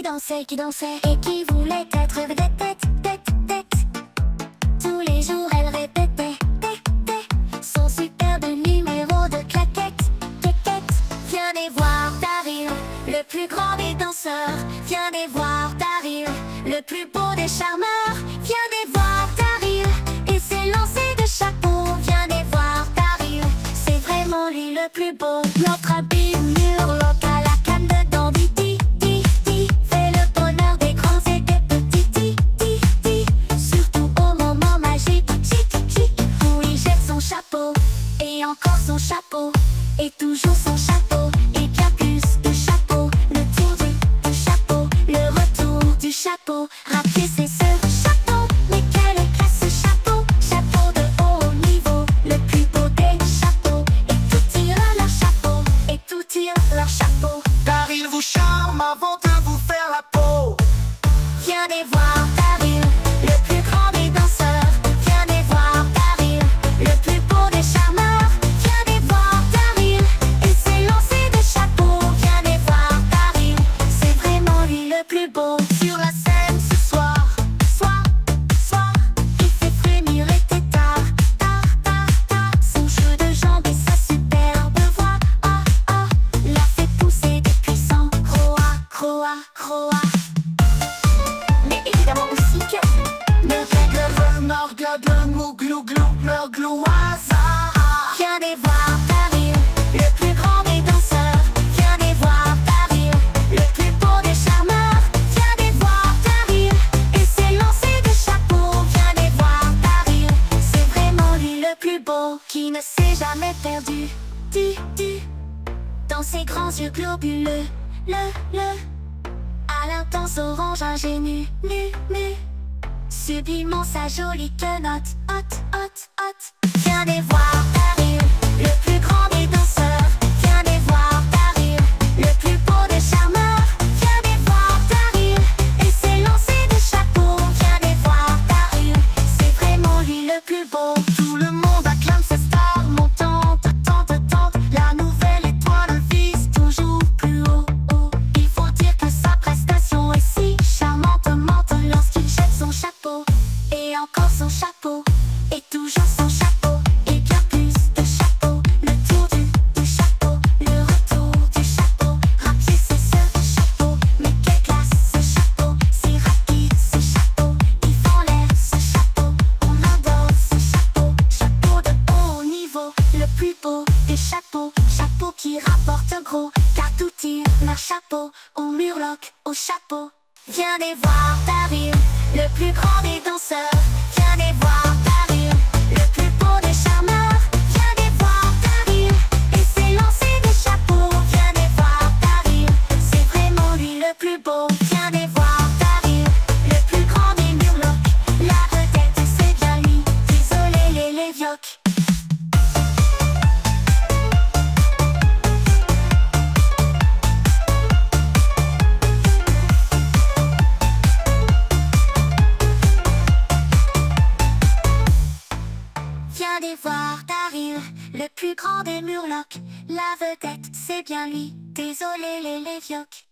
qui dansait, qui dansait et qui voulait être vedette, tête, tête, tête. Tous les jours elle répétait, tête, tête, son superbe numéro de claquette, claquette. Viens voir Daryl, le plus grand des danseurs. Viens voir Daryl, le plus beau des charmeurs. Viens voir Daryl et s'est lancé de chapeau. Viens voir Daryl, c'est vraiment lui le plus beau. Encore son chapeau et toujours son chapeau et bien plus de chapeau. Le tour du, du chapeau, le retour du chapeau. Rappeler c'est ce chapeau, mais quelle classe ce chapeau, chapeau de haut niveau, le plus beau des chapeaux. Et tout tire leur chapeau, et tout tire leur chapeau. Car il vous charme avant de vous faire la peau. Viens les voir règle morgue mou glou glou meurt glou hasard. Viens les voir Daryl, le plus grand des danseurs. Viens les voir Daryl, le plus beau des charmeurs. Viens les voir Daryl, et s'est lancé de chapeau. Viens les voir Daryl, c'est vraiment lui le plus beau. Qui ne s'est jamais perdu, du, du, dans ses grands yeux globuleux. Le, le, à l'intense orange ingénu, nu, nu. Sublimement sa jolie quenotte, hot, hot, hot. Viens les voir des chapeaux. Chapeau qui rapporte gros, car tout tire leur chapeau. On murloc au chapeau. Viens les voir Daryl, le plus grand des danseurs. Voir Daryl, le plus grand des murlocs. La vedette, c'est bien lui. Désolé les lévioques.